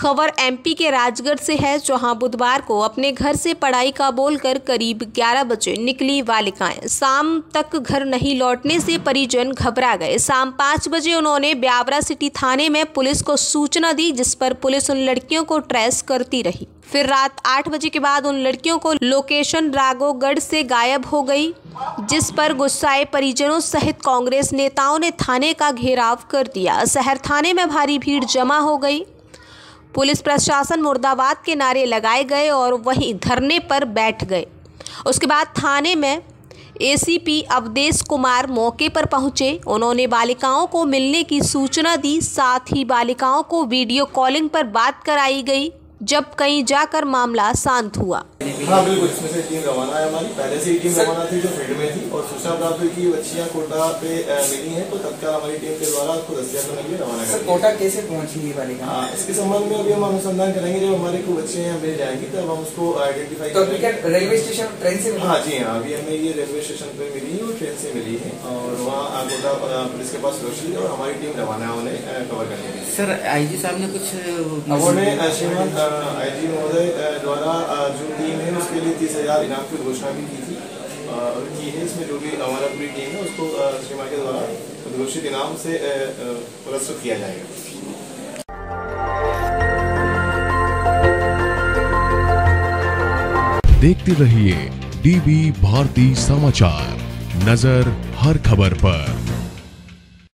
खबर एमपी के राजगढ़ से है, जहाँ बुधवार को अपने घर से पढ़ाई का बोलकर करीब 11 बजे निकली बालिकाएँ। शाम तक घर नहीं लौटने से परिजन घबरा गए। शाम पाँच बजे उन्होंने ब्यावरा सिटी थाने में पुलिस को सूचना दी, जिस पर पुलिस उन लड़कियों को ट्रेस करती रही। फिर रात आठ बजे के बाद उन लड़कियों को लोकेशन राघोगढ़ से गायब हो गई, जिस पर गुस्साए परिजनों सहित कांग्रेस नेताओं ने थाने का घेराव कर दिया। शहर थाने में भारी भीड़ जमा हो गई। पुलिस प्रशासन मुर्दाबाद के नारे लगाए गए और वहीं धरने पर बैठ गए। उसके बाद थाने में एसीपी अवधेश कुमार मौके पर पहुँचे। उन्होंने बालिकाओं को मिलने की सूचना दी, साथ ही बालिकाओं को वीडियो कॉलिंग पर बात कराई गई, जब कहीं जाकर मामला शांत हुआ। हाँ बिल्कुल इसमें से टीम रवाना है हमारी। पहले से ही टीम रवाना थी जो फ़ील्ड में थी और सूचना प्राप्त हुई कि बच्चियाँ कोटा पे मिली हैं तो तत्काल हमारी टीम के द्वारा उसको दस्तिया करने के लिए रवाना कर सर कोटा कैसे पहुँची ये वाली हाँ इसके संबंध में अभी हम अनुसंधान करेंगे जब हमारे को बच्चे यहाँ मिल जाएँगी तब हम उसको आइडेंटिफाई तो रेलवे स्टेशन ट्रेन से हाँ जी हाँ अभी हमें ये रेलवे स्टेशन पे मिली है और ट्रेन से मिली है और वहाँ कोटा पुलिस के पास सुरक्षित और हमारी टीम रवाना है उन्हें कवर करने के लिए। सर आईजी साहब ने कुछ उन्होंने श्रीमान आईजी महोदय द्वारा जो टीम उसके लिए तीस हज़ार इनाम की घोषणा भी की थी की है इसमें जो भी हमारा पूरी टीम है उसको अ, श्रीमान के द्वारा घोषित इनाम से अ, अ, पुरस्कृत किया जाएगा। देखते रहिए डीबी भारती समाचार नज़र हर खबर पर।